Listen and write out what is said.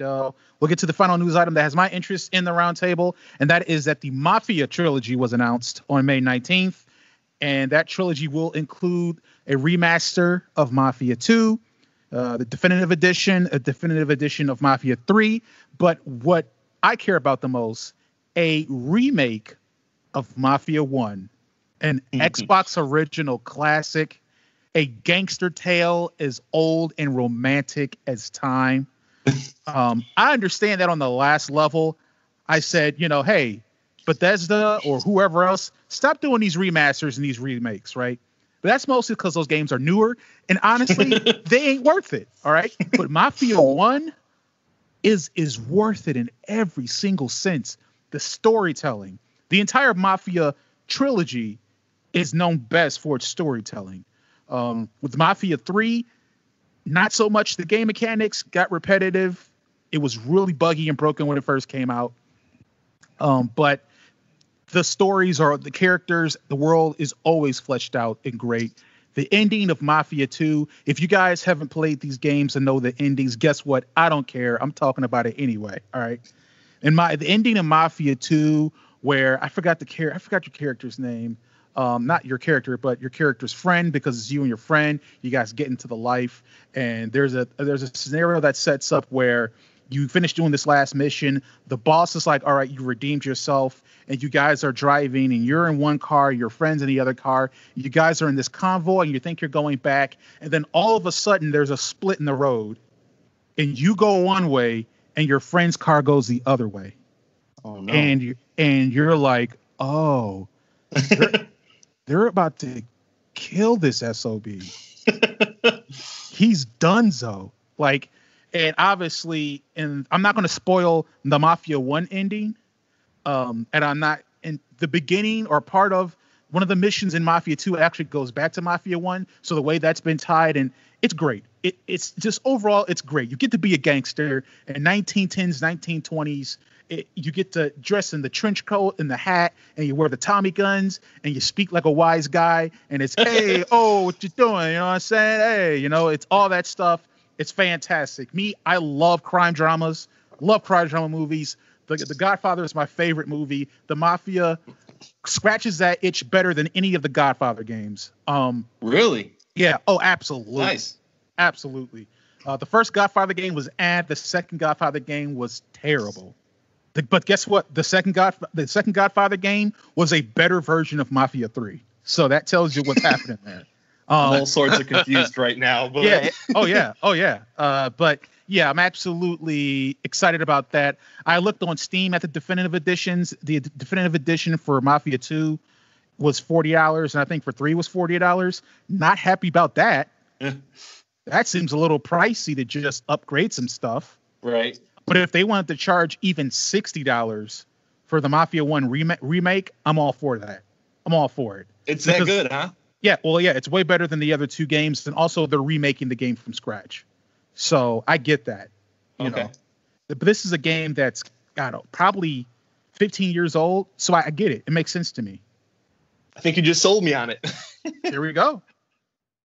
and uh, we'll get to the final news item that has my interest in the roundtable, and that is that the Mafia trilogy was announced on May 19th, and that trilogy will include a remaster of Mafia 2, uh, the definitive edition, a definitive edition of Mafia 3, but what I care about the most, a remake of Mafia 1, an mm-hmm. Xbox original classic, a gangster tale as old and romantic as time. Um, I understand that on the last level, I said, you know, hey, Bethesda or whoever else, stop doing these remasters and these remakes, right? But that's mostly because those games are newer, and honestly, they ain't worth it. All right, but Mafia One is is worth it in every single sense. The storytelling, the entire Mafia trilogy, is known best for its storytelling. Um, with Mafia Three, not so much the game mechanics got repetitive. It was really buggy and broken when it first came out. Um, but the stories are the characters, the world is always fleshed out and great. The ending of Mafia 2, if you guys haven't played these games and know the endings, guess what? I don't care. I'm talking about it anyway. All right. And my the ending of Mafia 2, where I forgot the care I forgot your character's name. Um, not your character, but your character's friend, because it's you and your friend. You guys get into the life, and there's a there's a scenario that sets up where you finish doing this last mission. The boss is like, all right, you redeemed yourself, and you guys are driving, and you're in one car, your friend's in the other car. You guys are in this convoy, and you think you're going back, and then all of a sudden there's a split in the road, and you go one way, and your friend's car goes the other way. Oh no! And you and you're like, oh, they're, about to kill this sob. He's done so. Like and obviously, and I'm not going to spoil the Mafia One ending, um, and I'm not in the beginning or part of one of the missions in Mafia Two actually goes back to Mafia One, so the way that's been tied, and it's great. It, it's just overall, it's great. You get to be a gangster in 1910s, 1920s. It, you get to dress in the trench coat and the hat, and you wear the Tommy guns, and you speak like a wise guy. And it's, hey, oh, what you doing? You know what I'm saying? Hey, you know, it's all that stuff. It's fantastic. Me, I love crime dramas, love crime drama movies. The, the Godfather is my favorite movie. The Mafia scratches that itch better than any of the Godfather games. Um, really? Yeah. Oh, absolutely. Nice. Absolutely. Uh, the first Godfather game was ad. The second Godfather game was terrible. The, but guess what? The second God, the second Godfather game was a better version of Mafia Three. So that tells you what's happening there. Um, all sorts of confused right now. But. Yeah. Oh yeah. Oh yeah. Uh, but yeah, I'm absolutely excited about that. I looked on Steam at the definitive editions. The definitive edition for Mafia 2 was forty dollars, and I think for three was forty dollars. Not happy about that. that seems a little pricey to just upgrade some stuff. Right. But if they wanted to charge even sixty dollars for the Mafia One remake, remake, I'm all for that. I'm all for it. It's because, that good, huh? Yeah, well, yeah, it's way better than the other two games, and also they're remaking the game from scratch. So I get that. okay. Know. But this is a game that's got probably 15 years old, so I, I get it. It makes sense to me. I think you just sold me on it. Here we go.